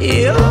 Yeah.